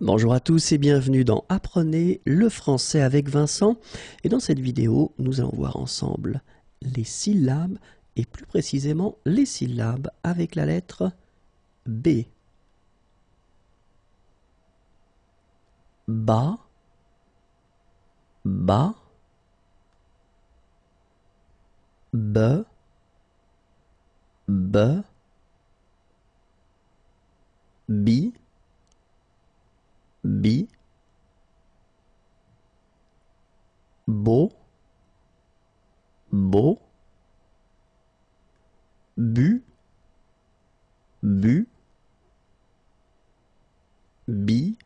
Bonjour à tous et bienvenue dans Apprenez le français avec Vincent. Et dans cette vidéo, nous allons voir ensemble les syllabes et plus précisément les syllabes avec la lettre B. Ba, ba, be, be, bi, bi, bo, bo, bu, bu, bi,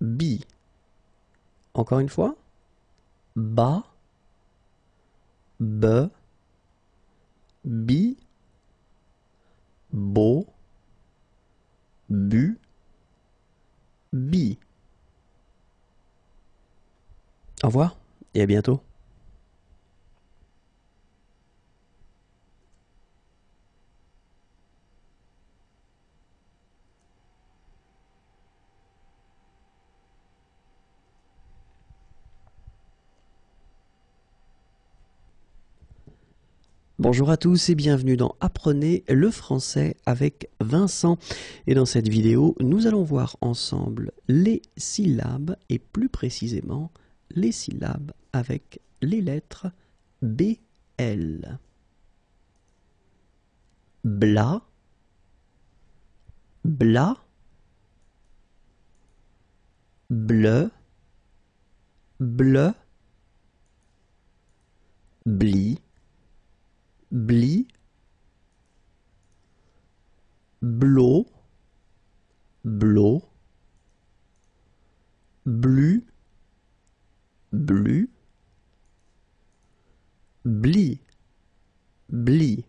bi. Encore une fois. Ba, be, bi, bo, bu, bi. Au revoir et à bientôt. Bonjour à tous et bienvenue dans Apprenez le français avec Vincent. Et dans cette vidéo, nous allons voir ensemble les syllabes et plus précisément les syllabes avec les lettres BL. Bla, bla, bleu, bleu, bli, bli, blo, blo, blu, blu, bli, bli.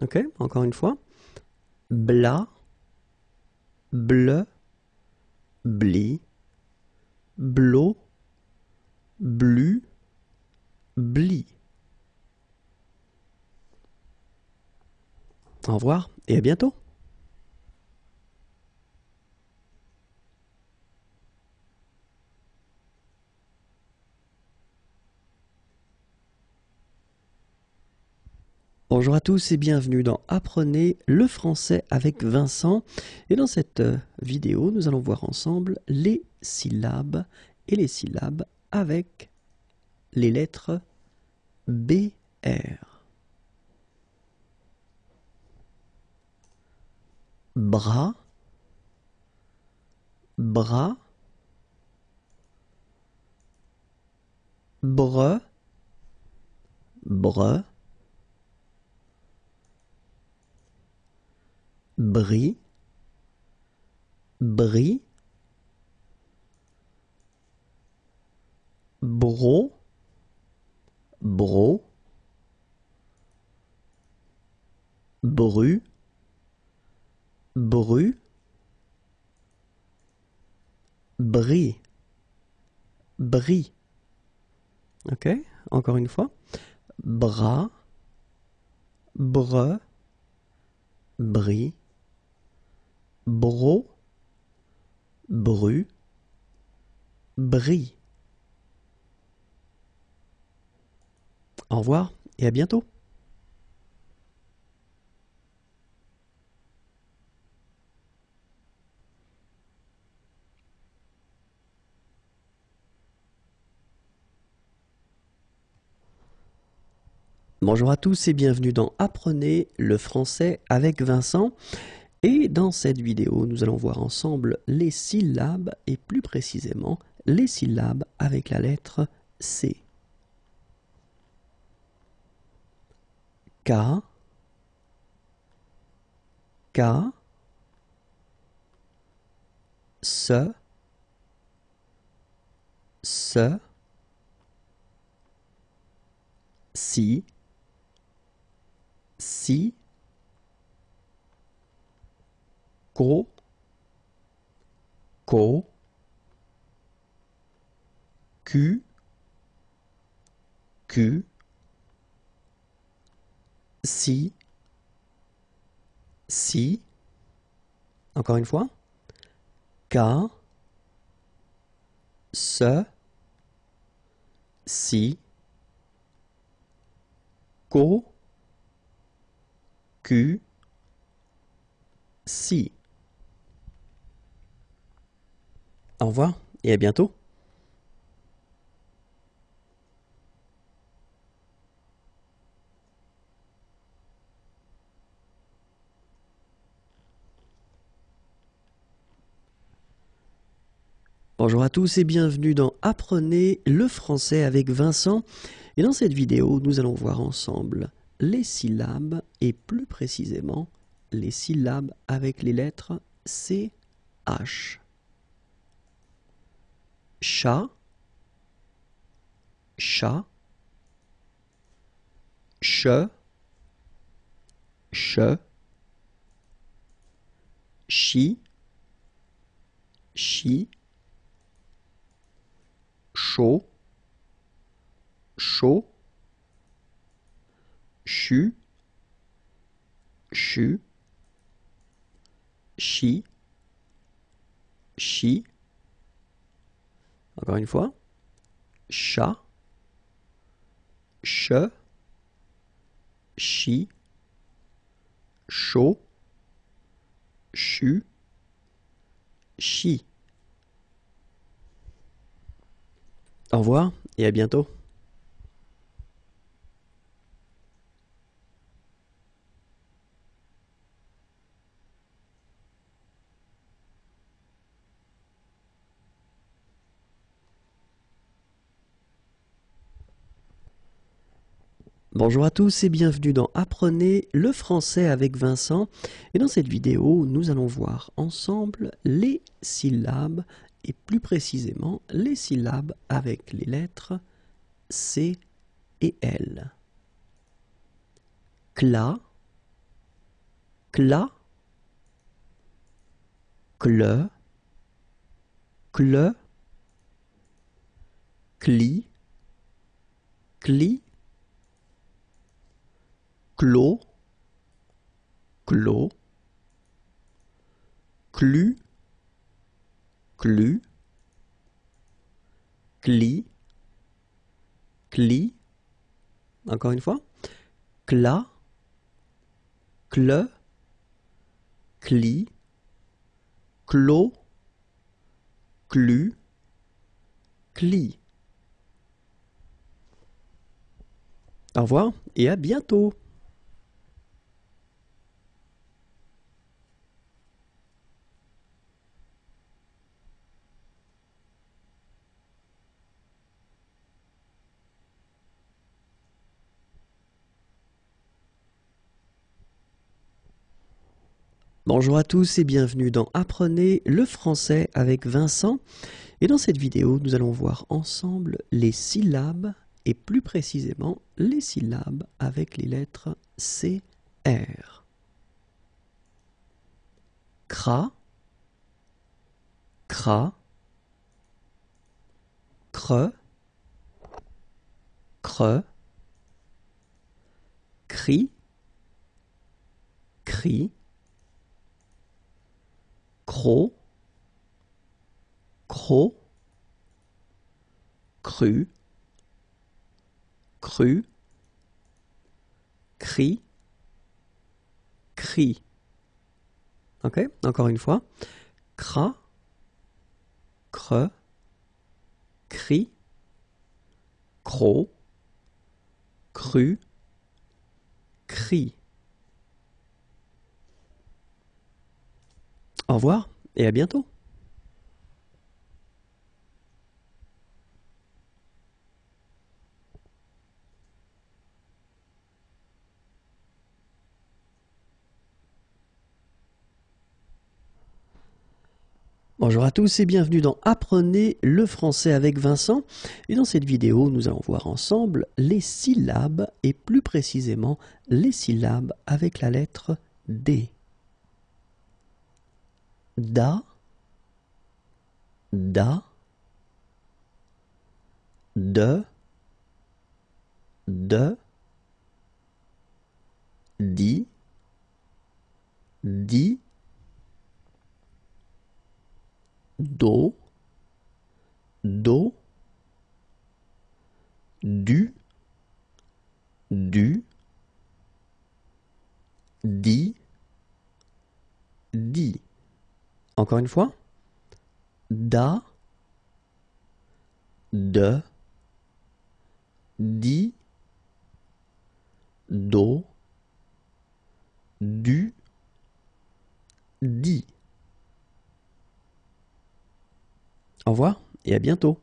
Ok, encore une fois. Bla, bleu, bli, blo, blu, bli. Au revoir et à bientôt. Bonjour à tous et bienvenue dans Apprenez le français avec Vincent. Et dans cette euh, vidéo, nous allons voir ensemble les syllabes et les syllabes avec les lettres BR. Bras, bras, bre, bre, bris, bris, bro, bro, bru, bru, bris, bris. Ok, encore une fois. Bras, bre, bris, bro, bru, bris. Au revoir et à bientôt. Bonjour à tous et bienvenue dans Apprenez le français avec Vincent. Et dans cette vidéo, nous allons voir ensemble les syllabes et plus précisément les syllabes avec la lettre C. K, K, se, se, si, si, co, co, q, q, si, si, encore une fois, K, se, si, co, Q, si. Au revoir et à bientôt. Bonjour à tous et bienvenue dans Apprenez le français avec Vincent. Et dans cette vidéo, nous allons voir ensemble les syllabes et plus précisément les syllabes avec les lettres C, H. Chat, chat, che, che, chi, chi, chaud, chaud, chu, chu, chi, chi. Encore une fois. Chat, che, chi, chaud, chu, chi. Au revoir et à bientôt. Bonjour à tous et bienvenue dans Apprenez le français avec Vincent. Et dans cette vidéo, nous allons voir ensemble les syllabes et plus précisément les syllabes avec les lettres C et L. Cla, cla, cle, cle, cli, cli, clos, clos, clu, clu, cli, cli, encore une fois, cla, cle, cli, clos, clu, cli. Au revoir et à bientôt Bonjour à tous et bienvenue dans Apprenez le français avec Vincent. Et dans cette vidéo, nous allons voir ensemble les syllabes et plus précisément les syllabes avec les lettres C, R. Cra, cra, cre, cre, cri, cri, Cro, cro, cru, cru, cri, cri. Ok Encore une fois. Cra, cre, cri, cro, cru, cri. Au revoir et à bientôt. Bonjour à tous et bienvenue dans Apprenez le français avec Vincent. Et dans cette vidéo, nous allons voir ensemble les syllabes et plus précisément les syllabes avec la lettre D da, da, de, de, di, di, do, do, du, du, di. Encore une fois. Da, de, di, do, du, di. Au revoir et à bientôt.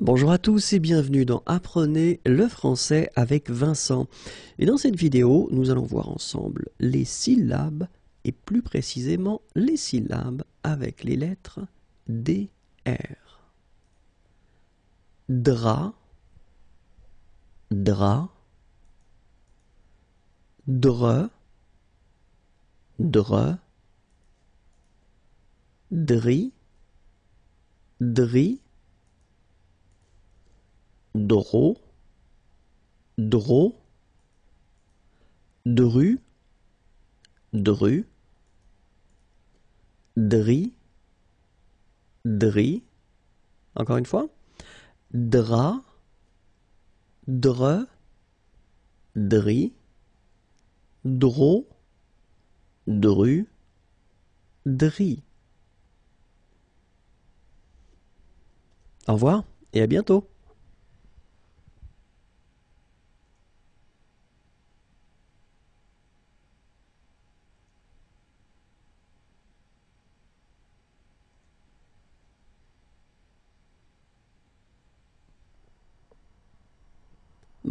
Bonjour à tous et bienvenue dans Apprenez le français avec Vincent. Et dans cette vidéo, nous allons voir ensemble les syllabes et plus précisément les syllabes avec les lettres D, R. Dra, dra, dre, dre, dri, dri, dro, dro, dru, dru, dri, dri, encore une fois, dra, dre, dri, dro, dru, dri. Au revoir et à bientôt.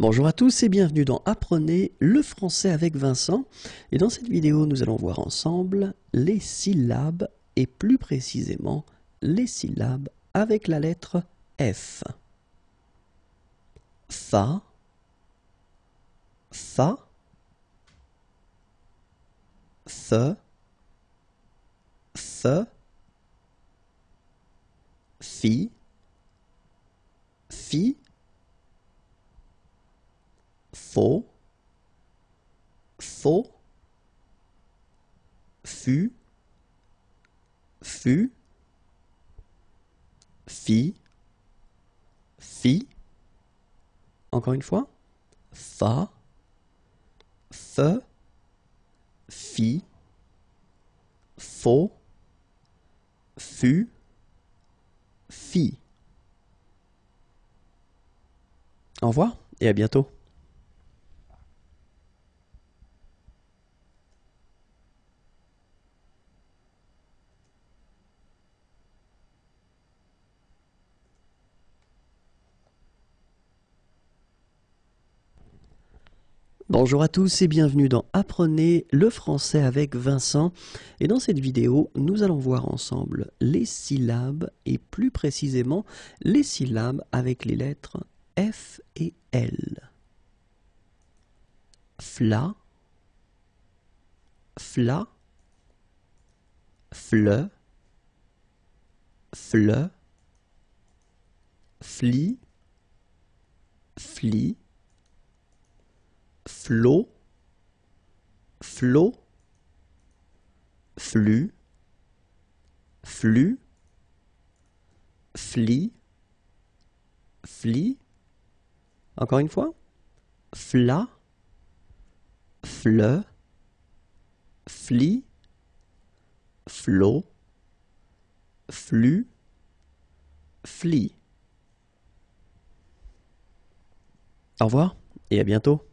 Bonjour à tous et bienvenue dans Apprenez le français avec Vincent. Et dans cette vidéo, nous allons voir ensemble les syllabes et plus précisément les syllabes avec la lettre F. Fa, fa, fe, fe, fi, fi, faux, faux, fut, fut, fi, fi, encore une fois, fa, fe, fi, faux, fut, fi. Au revoir et à bientôt. Bonjour à tous et bienvenue dans Apprenez le français avec Vincent. Et dans cette vidéo, nous allons voir ensemble les syllabes et plus précisément les syllabes avec les lettres F et L. Fla, fla, fle, fle, fli, fli, flot, flot, flux, flux, fli, fli, encore une fois, fla, fleu, fli, flot, flux, fli. Au revoir et à bientôt.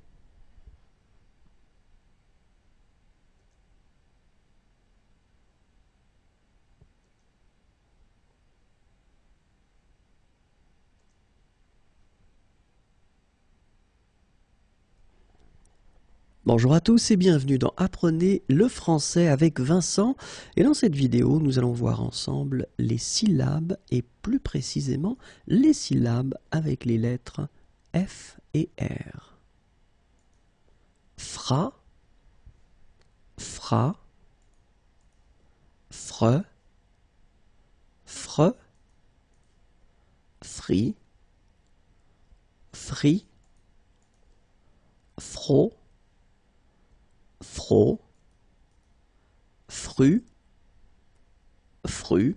Bonjour à tous et bienvenue dans Apprenez le français avec Vincent. Et dans cette vidéo, nous allons voir ensemble les syllabes et plus précisément les syllabes avec les lettres F et R. Fra, fra, fre, fre fri, fri, fro, fro, fru, fru,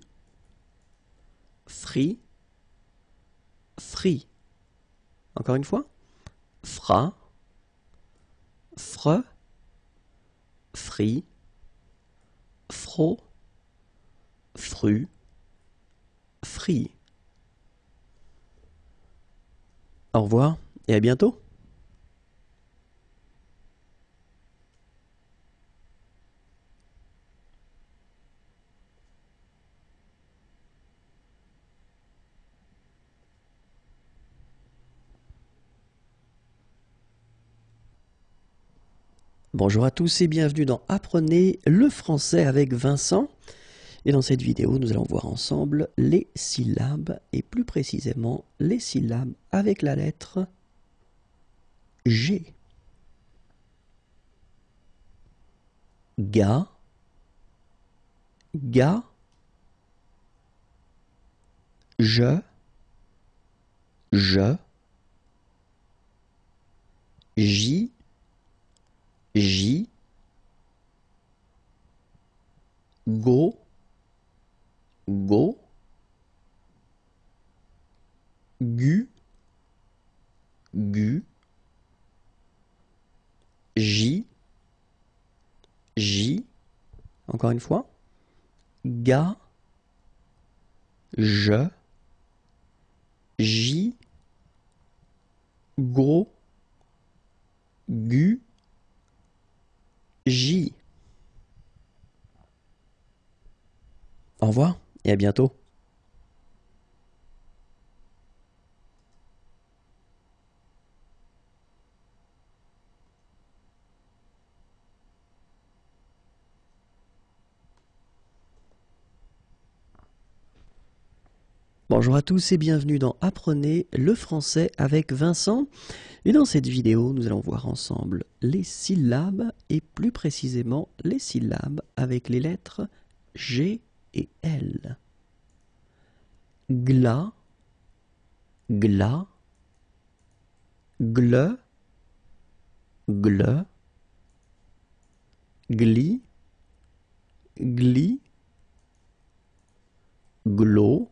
fri, fri. Encore une fois. Fra, fre, fri, fro, fru, fri. Au revoir et à bientôt. Bonjour à tous et bienvenue dans Apprenez le français avec Vincent. Et dans cette vidéo, nous allons voir ensemble les syllabes et plus précisément les syllabes avec la lettre G. Ga, ga, je, je, j, J, go, go, gu, gu, J, J, encore une fois, ga, je, J, go, gu, J. Au revoir et à bientôt. Bonjour à tous et bienvenue dans Apprenez le français avec Vincent. Et dans cette vidéo, nous allons voir ensemble les syllabes et plus précisément les syllabes avec les lettres G et L. Gla, gla, gle, gle, gli, gli, glo,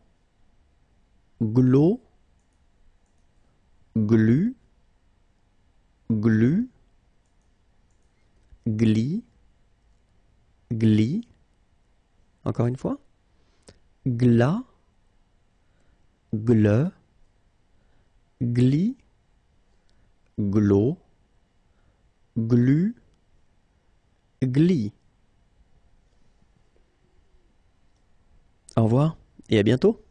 glo, glu, glu, gli, gli, encore une fois, gla, gle, gli, glo, glu, gli. Au revoir et à bientôt.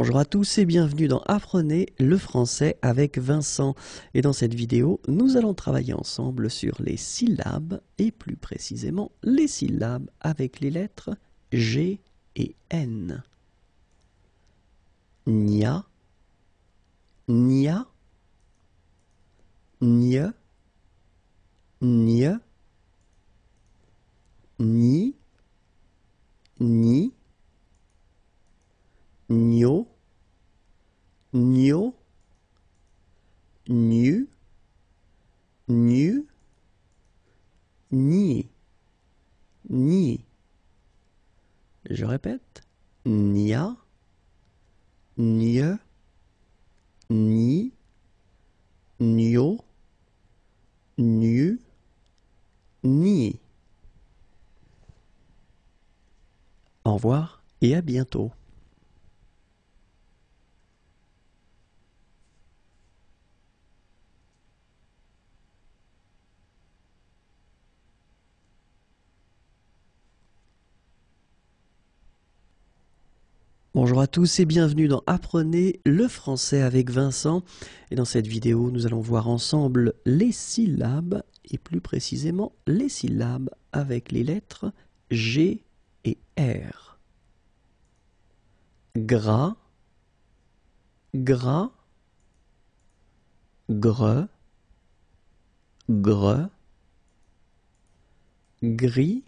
Bonjour à tous et bienvenue dans Apprenez le français avec Vincent. Et dans cette vidéo, nous allons travailler ensemble sur les syllabes et plus précisément les syllabes avec les lettres G et N. Nia, nia, nia, nia, ni, ni, Nio, Nio, Nu, Nu, Ni, Ni. Je répète, Nia, Nie, Ni, Nio, Nu, Ni. Au revoir et à bientôt. Bonjour à tous et bienvenue dans Apprenez le français avec Vincent. Et dans cette vidéo, nous allons voir ensemble les syllabes et plus précisément les syllabes avec les lettres G et R. Gras, gras, gre, gre, gris,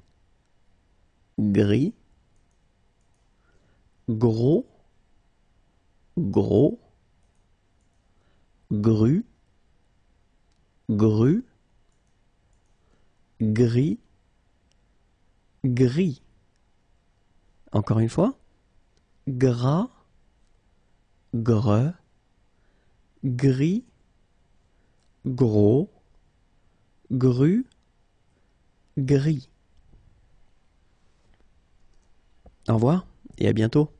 gris, gros, gros, gru, gru, gris, gris. Encore une fois. Gras, gre, gris, gros, gru, gris. Au revoir et à bientôt.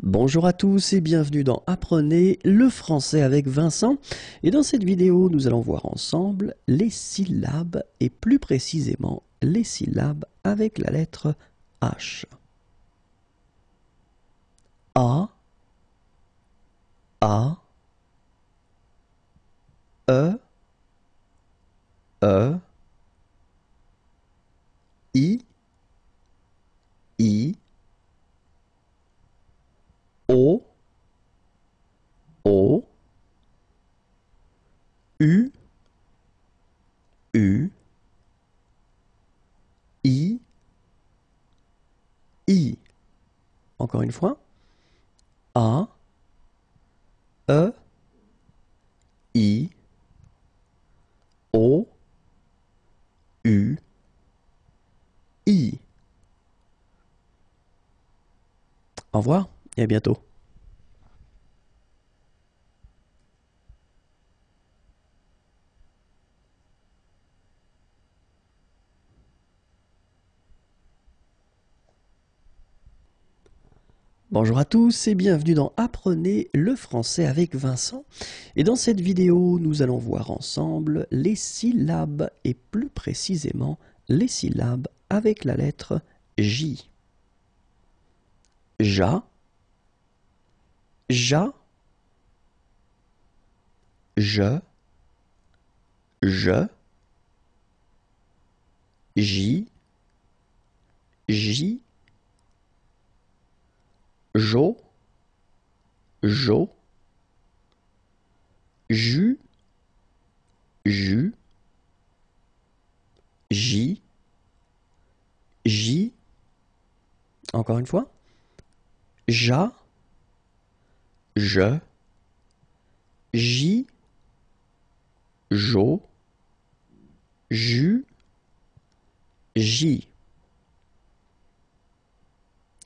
Bonjour à tous et bienvenue dans Apprenez le français avec Vincent. Et dans cette vidéo, nous allons voir ensemble les syllabes et plus précisément les syllabes avec la lettre H. A, A, E, E, I, I, O, O, U, U, I, I. Encore une fois. A, E, I, O, U, I. Au revoir et à bientôt. Bonjour à tous et bienvenue dans Apprenez le français avec Vincent. Et dans cette vidéo, nous allons voir ensemble les syllabes et plus précisément les syllabes avec la lettre J. Ja, ja, je, je, J, J, Jo, Jo, Jus, Jus, J, J, encore une fois, Ja, Je, J, Jo, Jus, J.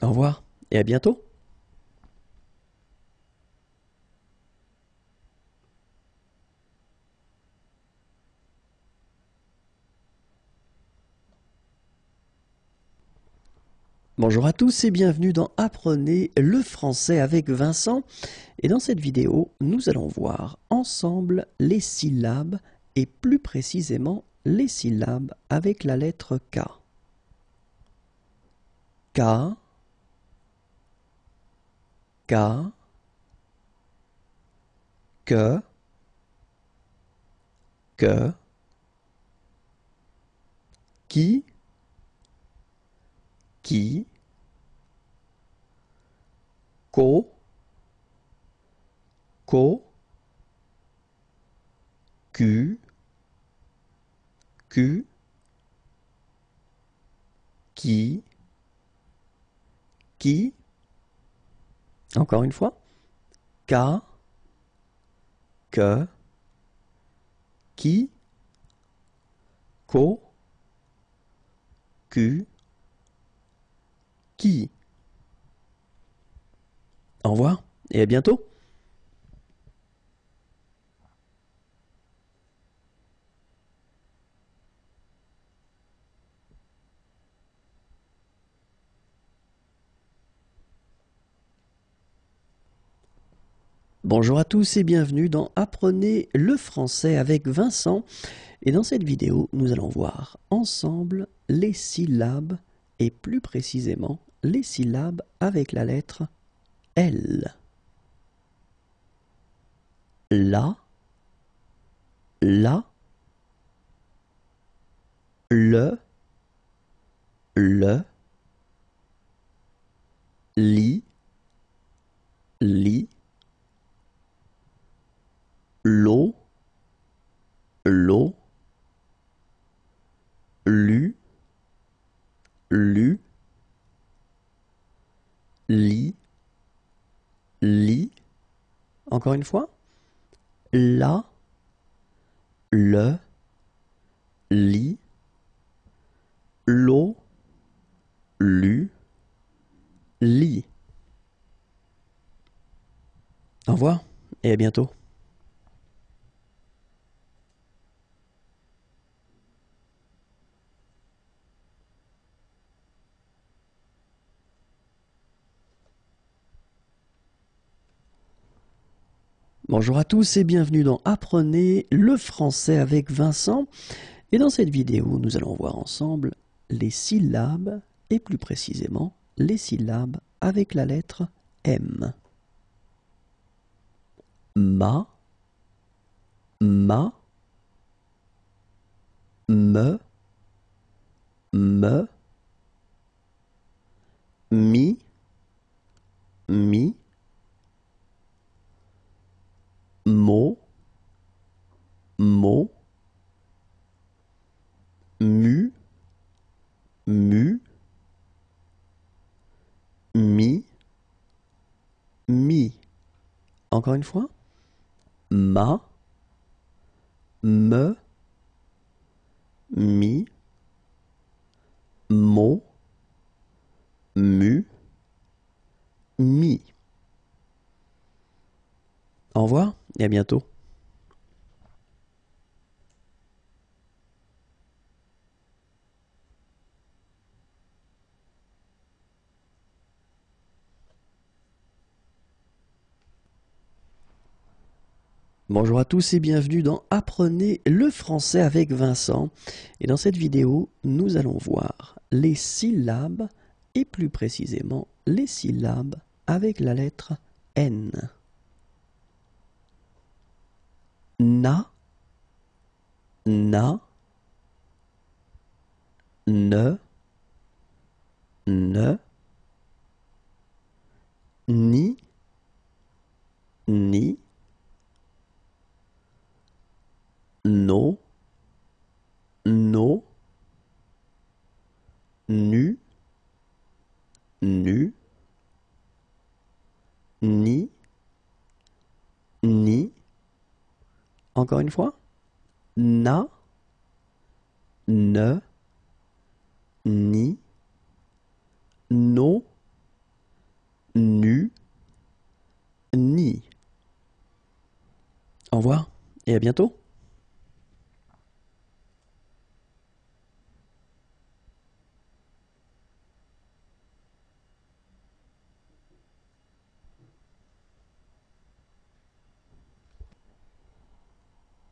Au revoir et à bientôt. Bonjour à tous et bienvenue dans Apprenez le français avec Vincent. Et dans cette vidéo, nous allons voir ensemble les syllabes et plus précisément les syllabes avec la lettre K. K, K, que, que, qui, qui, co, co, Q, Q, qui, qui, encore une fois, K, que, qui, co, Q, qui. Au revoir et à bientôt. Bonjour à tous et bienvenue dans Apprenez le français avec Vincent. Et dans cette vidéo, nous allons voir ensemble les syllabes et plus précisément les syllabes avec la lettre L. La, la, le, le, li, li, l'eau, l'eau, lu, lu, li, li, encore une fois, la, le, li, l'eau, lu, li. Au revoir et à bientôt. Bonjour à tous et bienvenue dans Apprenez le français avec Vincent. Et dans cette vidéo, nous allons voir ensemble les syllabes et plus précisément les syllabes avec la lettre M. Ma, ma, me, me, mi, mi, mo, mo, mu, mu, mi, mi. Encore une fois. Ma, me, mi, mo, mu, mi. Au revoir et à bientôt. Bonjour à tous et bienvenue dans Apprenez le français avec Vincent. Et dans cette vidéo, nous allons voir les syllabes et plus précisément les syllabes avec la lettre N. Na, na, ne, ne, ni, ni, no, no, nu, nu, ni, ni, encore une fois, na, ne, ni, no, nu, ni. Au revoir et à bientôt.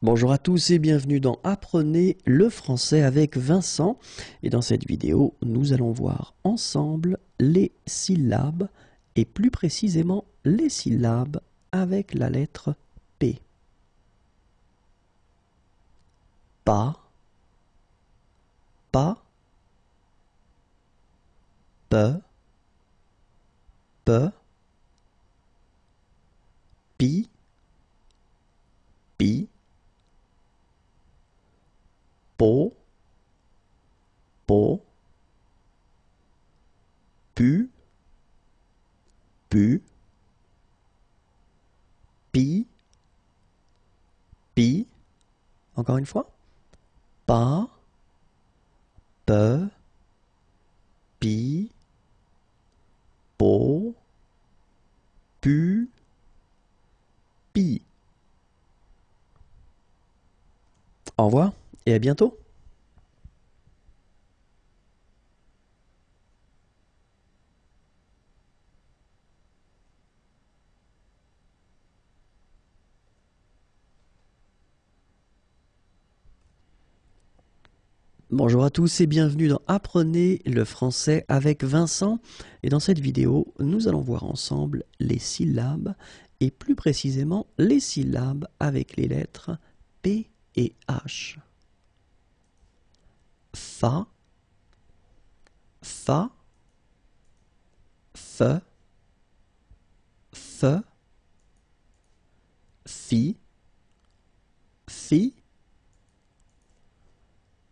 Bonjour à tous et bienvenue dans Apprenez le français avec Vincent. Et dans cette vidéo, nous allons voir ensemble les syllabes et plus précisément les syllabes avec la lettre P. Pas, pas, pe, pe, pi, pi, po, po, pu, pu, pi, pi, encore une fois, pas, pe, pi, po, pu, pi. Au revoir et à bientôt. Bonjour à tous et bienvenue dans Apprenez le français avec Vincent. Et dans cette vidéo, nous allons voir ensemble les syllabes et plus précisément les syllabes avec les lettres P et H. Fa, Fa, Fe, Fe, Fi, Fi,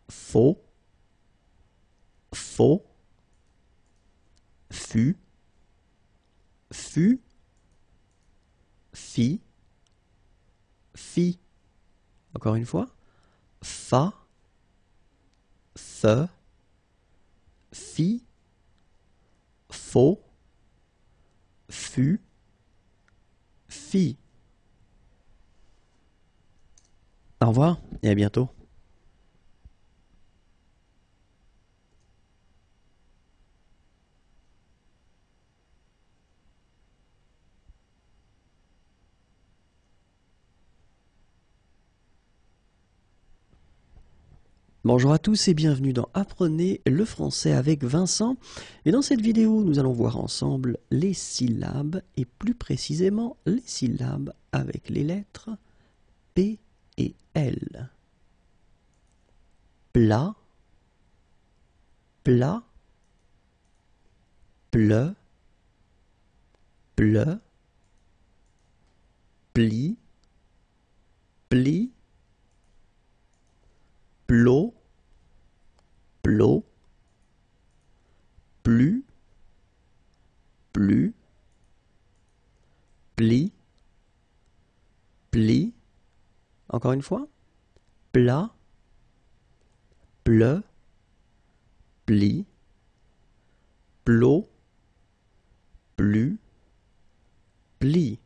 faux, faux, fut, fut, fi, fi. Encore une fois, fa, fe, fi, faux, fut, fi. Au revoir et à bientôt. Bonjour à tous et bienvenue dans Apprenez le français avec Vincent. Et dans cette vidéo, nous allons voir ensemble les syllabes et plus précisément les syllabes avec les lettres P et L. Plat, plat, pleu, pleu, pli, pli, plot, plus, plus, pli, pli, encore une fois, plat, pleu, pli, plot, plus, pli.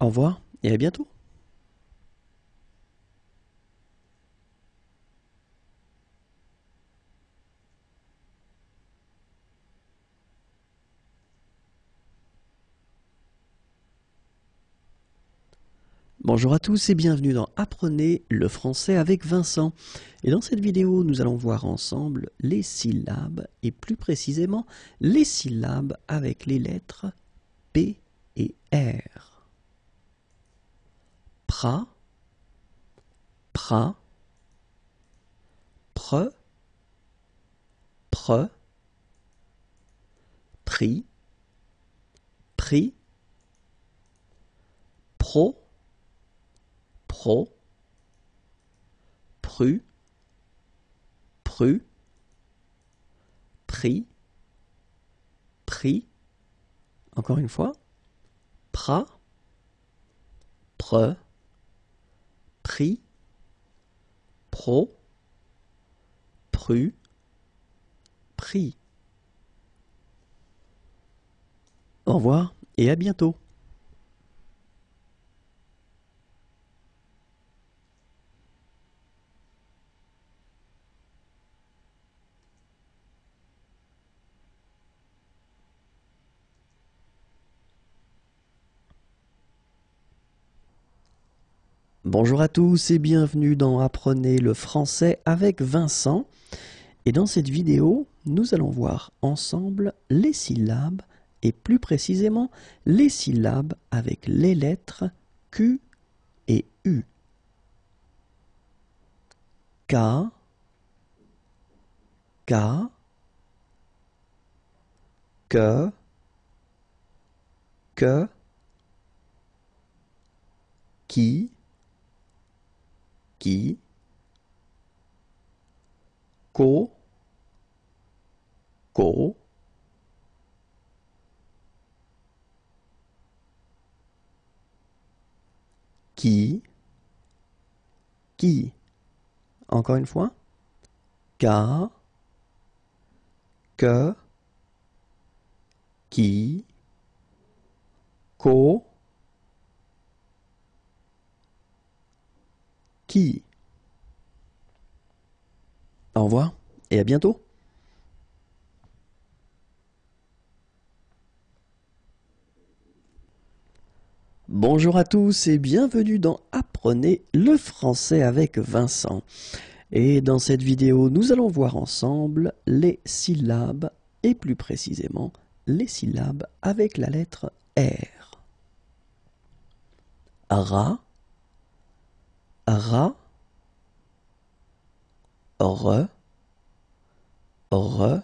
Au revoir et à bientôt. Bonjour à tous et bienvenue dans Apprenez le français avec Vincent. Et dans cette vidéo, nous allons voir ensemble les syllabes et plus précisément les syllabes avec les lettres P et R. Pra, pra, pre, pre, pri, pri, pro, pro, pru, pru, pri, pri, encore une fois, pra, pre, pri, pro, pru, pri. Au revoir et à bientôt. Bonjour à tous et bienvenue dans Apprenez le français avec Vincent. Et dans cette vidéo, nous allons voir ensemble les syllabes et plus précisément les syllabes avec les lettres Q et U. K, K, que, que, qui, qui, co, co, qui, qui. Encore une fois. Car, que, qui, co, qui? Au revoir et à bientôt. Bonjour à tous et bienvenue dans Apprenez le français avec Vincent. Et dans cette vidéo, nous allons voir ensemble les syllabes et plus précisément les syllabes avec la lettre R. Ra, ra, re, re,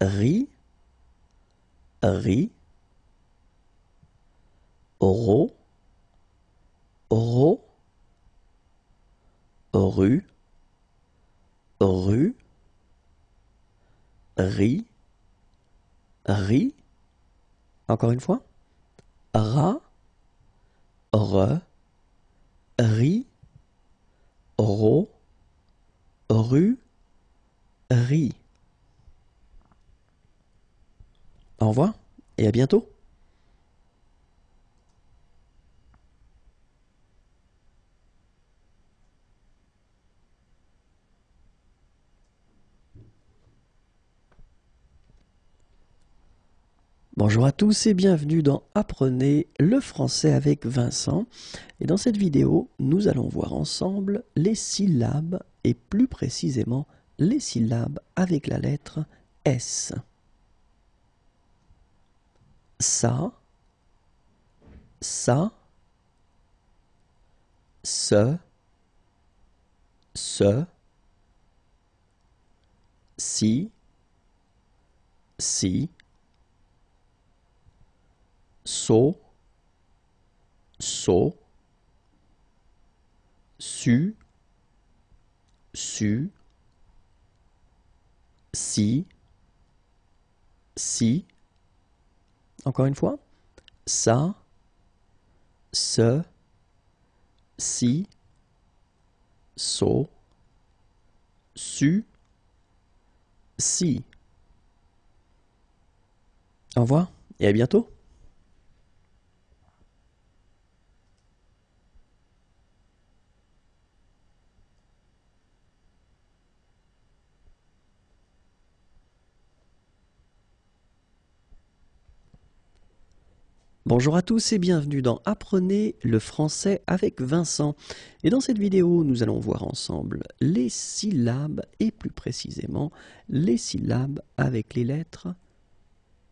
ri, ri, ro, ro, rue, rue, ri, ri, encore une fois, ra, re, ri, ro, ri. Au revoir et à bientôt. Bonjour à tous et bienvenue dans Apprenez le français avec Vincent. Et dans cette vidéo, nous allons voir ensemble les syllabes et plus précisément les syllabes avec la lettre S. Ça, ça, ce, ce, si, si, so, so, su, su, si, si, encore une fois, ça, ce, si, so, su, si. Au revoir et à bientôt. Bonjour à tous et bienvenue dans Apprenez le français avec Vincent. Et dans cette vidéo, nous allons voir ensemble les syllabes et plus précisément les syllabes avec les lettres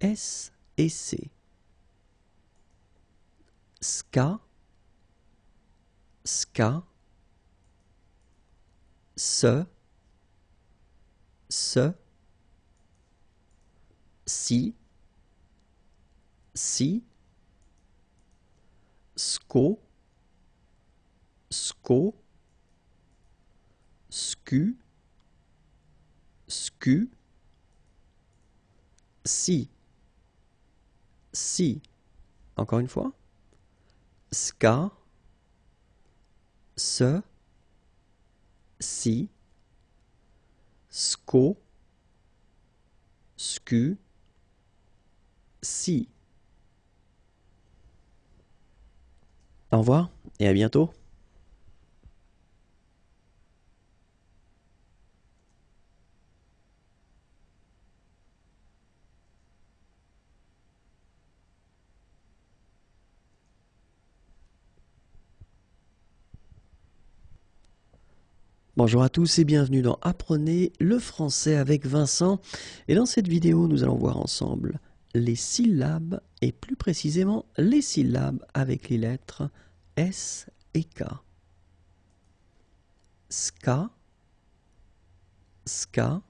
S et C. Ska, ska, se, se, si, si, SCO, SCO, SCU, SCU, si, si, encore une fois, SCA, se, si, SCO, SCU, si. Au revoir et à bientôt. Bonjour à tous et bienvenue dans Apprenez le français avec Vincent. Et dans cette vidéo, nous allons voir ensemble les syllabes et plus précisément les syllabes avec les lettres S et K. Ska, ska,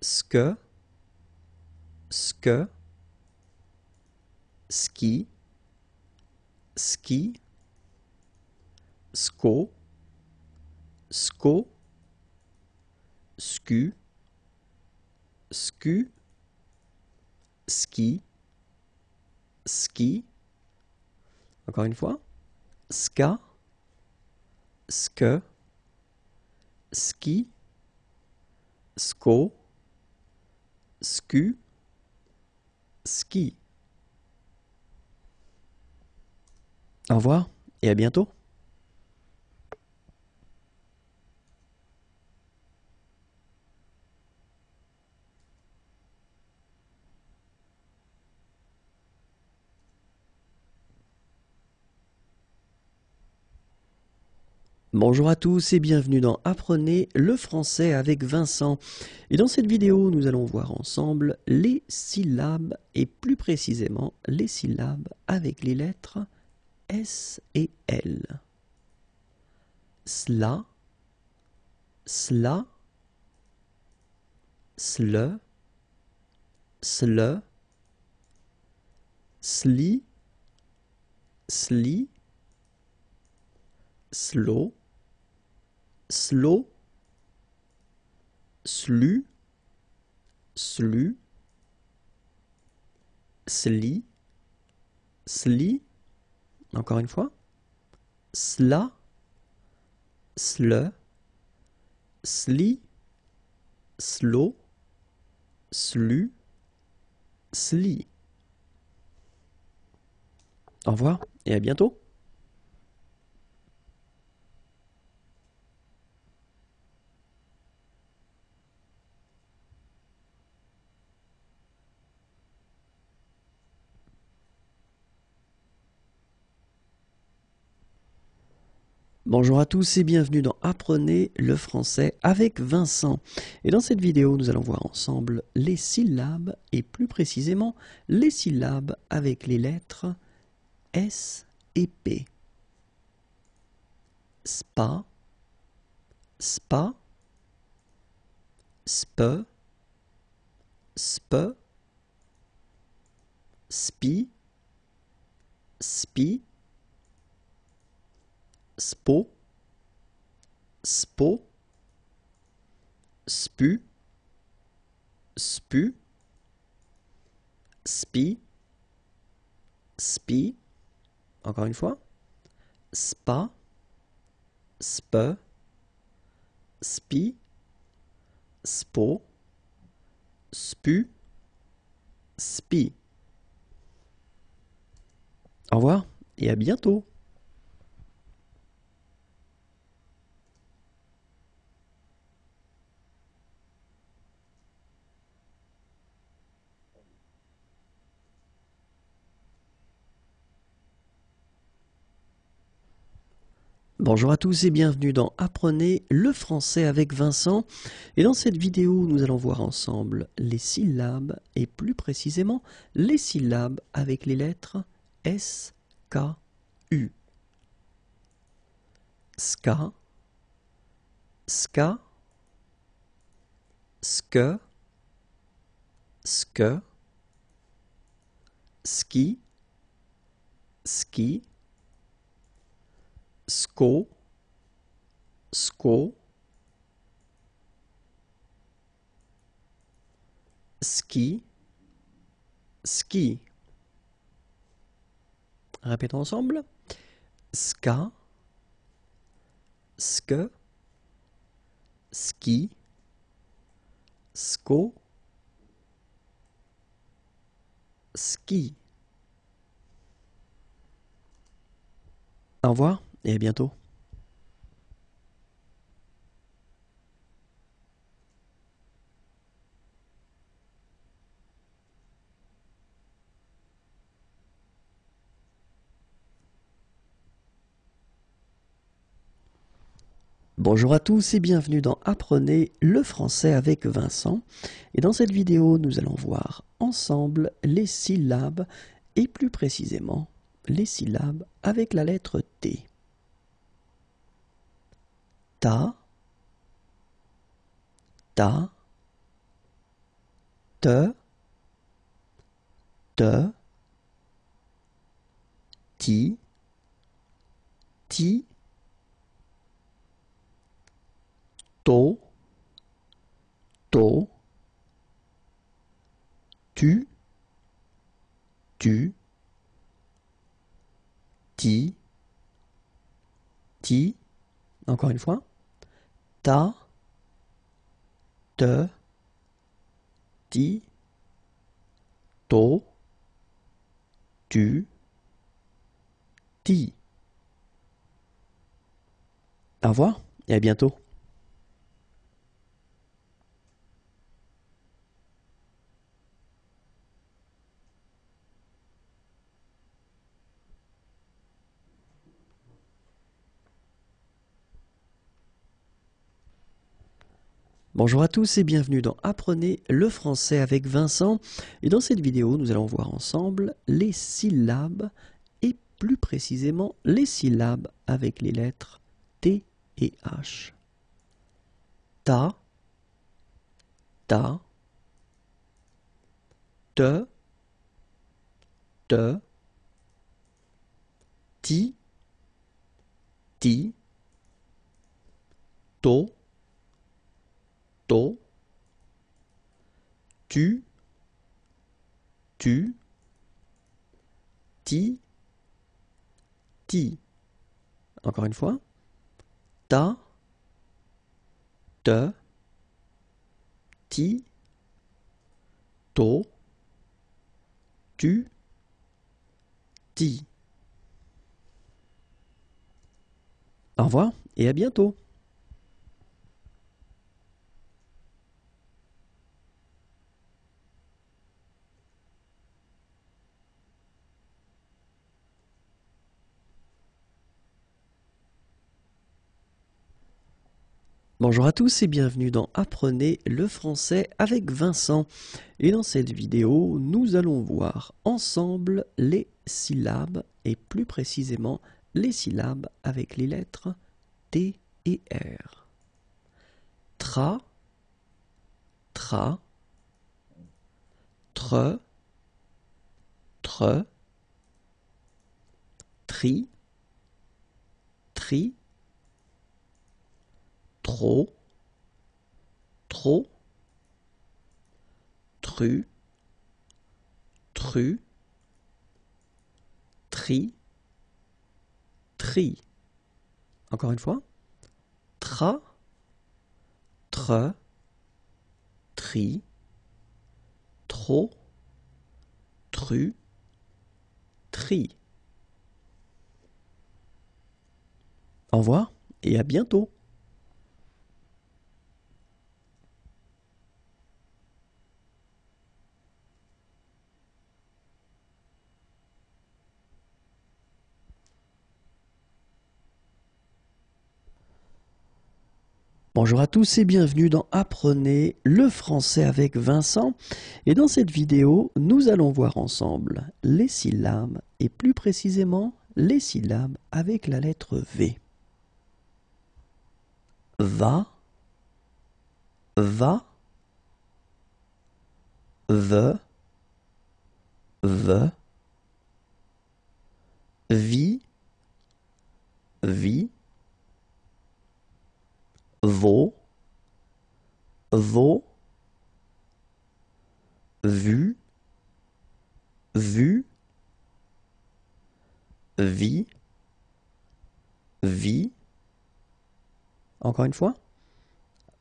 ske, ske, ski, ski, sko, sko, sku, sku, ski, ski. Encore une fois. Ska, ske, ski, sko, sku, ski. Au revoir et à bientôt. Bonjour à tous et bienvenue dans Apprenez le français avec Vincent. Et dans cette vidéo, nous allons voir ensemble les syllabes et plus précisément les syllabes avec les lettres S et L. Sla, sla, sle, sle, sli, sli, slow, slow, slu, slu, sli, sli, encore une fois, sla, sle, sli, slow, slu, sli. Au revoir et à bientôt. Bonjour à tous et bienvenue dans Apprenez le français avec Vincent. Et dans cette vidéo, nous allons voir ensemble les syllabes et plus précisément les syllabes avec les lettres S et P. Spa, spa, spe, spe, spi, spi, spo, spo, spu, spu, spi, spi, encore une fois, spa, spe, spi, spo, spu, spi. Au revoir et à bientôt. Bonjour à tous et bienvenue dans Apprenez le français avec Vincent. Et dans cette vidéo, nous allons voir ensemble les syllabes et plus précisément les syllabes avec les lettres S, K, U. Ska, ska, ske, ske, ski, ski, SCO, SCO, ski, ski. Répétons ensemble. Ska, ske, ski, SCO, ski. Au revoir et à bientôt. Bonjour à tous et bienvenue dans Apprenez le français avec Vincent. Et dans cette vidéo, nous allons voir ensemble les syllabes et plus précisément les syllabes avec la lettre T ta, ta, te, te, ti, ti, to, to, tu, tu, ti, ti, encore une fois. Ta, te, ti, to, tu, ti. Au revoir et à bientôt. Bonjour à tous et bienvenue dans Apprenez le français avec Vincent. Et dans cette vidéo, nous allons voir ensemble les syllabes et plus précisément les syllabes avec les lettres T et H. Ta, ta, te, te, ti, ti, to, to, tu, tu, ti, ti. Encore une fois. Ta, te, ti, to, tu, ti. Au revoir et à bientôt. Bonjour à tous et bienvenue dans Apprenez le français avec Vincent. Et dans cette vidéo, nous allons voir ensemble les syllabes et plus précisément les syllabes avec les lettres T et R. Tra, tra, tre, tre, tri, tri, trop, trop, tru, tru, tri, tri. Encore une fois. Tra, tre, tri, trop, tru, tri. Au revoir et à bientôt. Bonjour à tous et bienvenue dans Apprenez le français avec Vincent. Et dans cette vidéo, nous allons voir ensemble les syllabes et plus précisément les syllabes avec la lettre V. Va, va, ve, ve, vi, vi, vaut, vaut, vu, vu, vie, vie, encore une fois,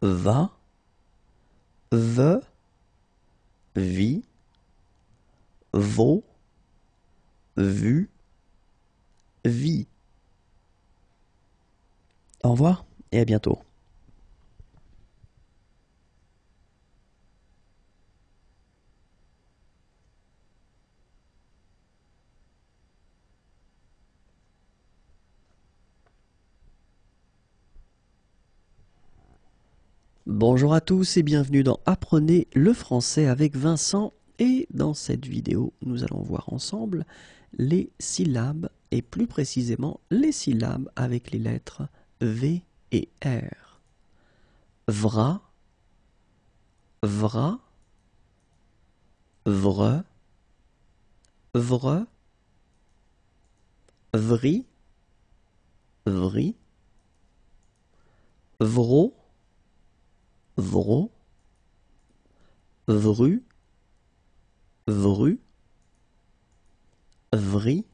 va, ve, vie, vaut, vu, vie. Au revoir et à bientôt. Bonjour à tous et bienvenue dans Apprenez le français avec Vincent et dans cette vidéo nous allons voir ensemble les syllabes et plus précisément les syllabes avec les lettres V et R. Vra, vra, vre, vre, vri, vri, vro, vro, vru, vru, vri,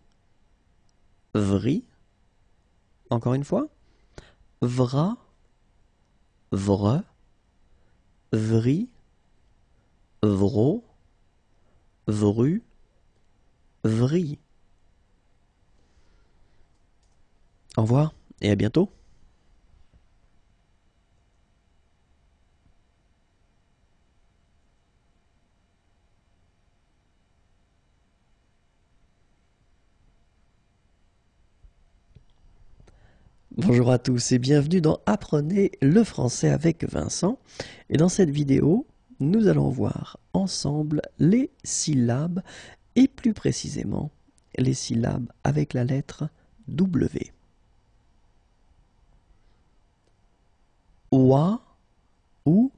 vri. Encore une fois. Vra, vre, vri, vro, vru, vri. Au revoir et à bientôt. Bonjour à tous et bienvenue dans Apprenez le français avec Vincent. Et dans cette vidéo, nous allons voir ensemble les syllabes et plus précisément les syllabes avec la lettre W. Oua ou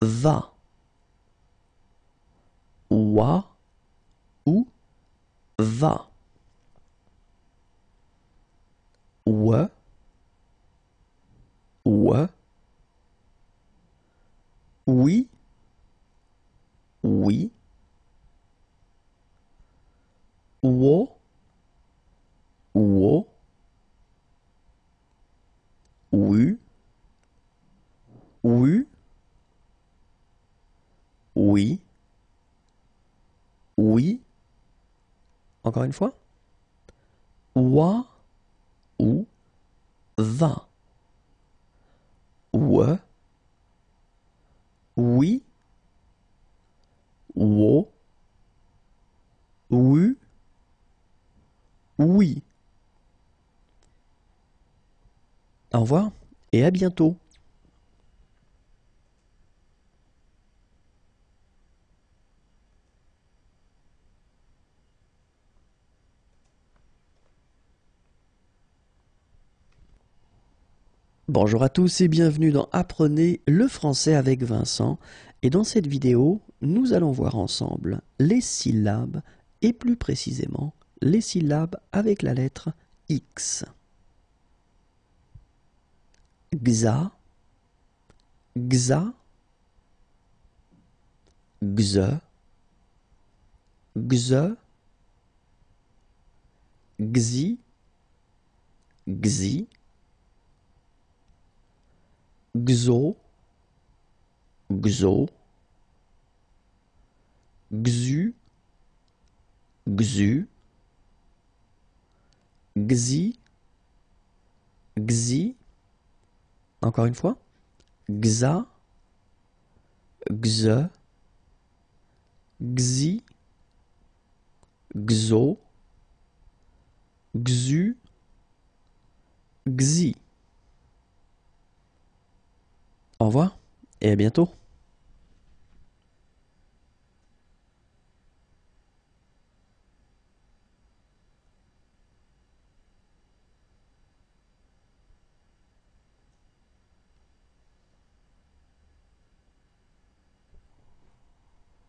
va. Oua ou va. Ouais. Ouais. Oui. Oui. Wo. Wo. Oui. Oui. Oui. Oui. Encore une fois. Wa va. Ouais. Oui. Wo. Oui. Oui. Au revoir et à bientôt. Bonjour à tous et bienvenue dans Apprenez le français avec Vincent. Et dans cette vidéo, nous allons voir ensemble les syllabes et plus précisément les syllabes avec la lettre X. Xa, xa, xe, xe, xi, xi, Xo, Xo, Xu, Xu, Xi, Xi, encore une fois, Xa, Xe, Xi, Xo, Xu, Xi. Au revoir et à bientôt.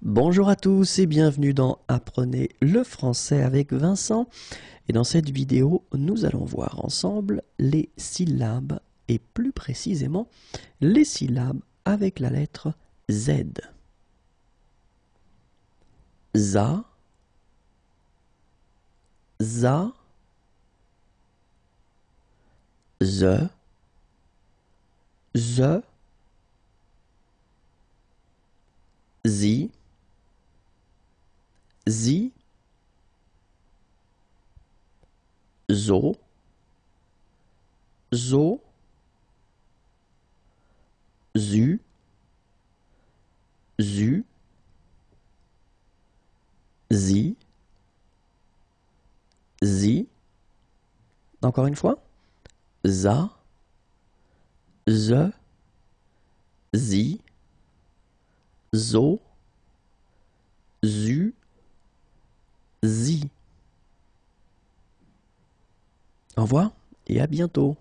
Bonjour à tous et bienvenue dans Apprenez le français avec Vincent. Et dans cette vidéo, nous allons voir ensemble les syllabes et plus précisément les syllabes avec la lettre Z. Za, za, ze, ze, zi, zi, zo, zo, zu, zu, zi, zi. Encore une fois. Za, ze, zi, zo, zu, zi. Au revoir et à bientôt.